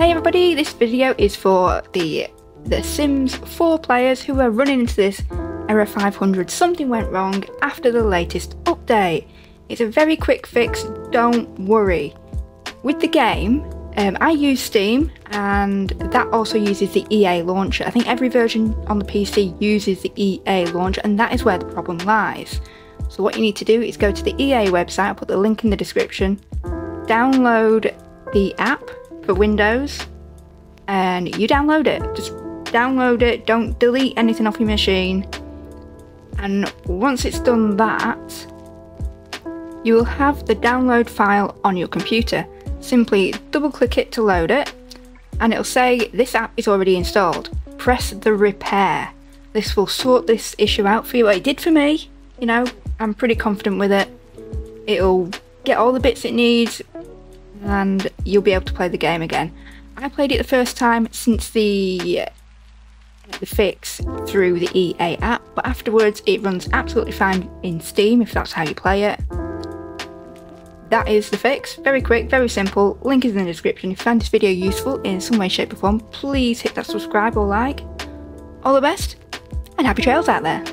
Hey everybody, this video is for the The Sims 4 players who are running into this error 500. Something went wrong after the latest update. It's a very quick fix, don't worry. With the game, um, I use Steam and that also uses the EA launcher. I think every version on the PC uses the EA launcher and that is where the problem lies. So what you need to do is go to the EA website, I'll put the link in the description, download the app for Windows and you download it. Just download it, don't delete anything off your machine. And once it's done that, you will have the download file on your computer. Simply double click it to load it and it'll say this app is already installed. Press the repair. This will sort this issue out for you. It did for me, you know, I'm pretty confident with it. It'll get all the bits it needs and you'll be able to play the game again. I played it the first time since the the fix through the EA app, but afterwards it runs absolutely fine in Steam if that's how you play it. That is the fix. Very quick, very simple. Link is in the description. If you found this video useful in some way, shape or form, please hit that subscribe or like. All the best, and happy trails out there.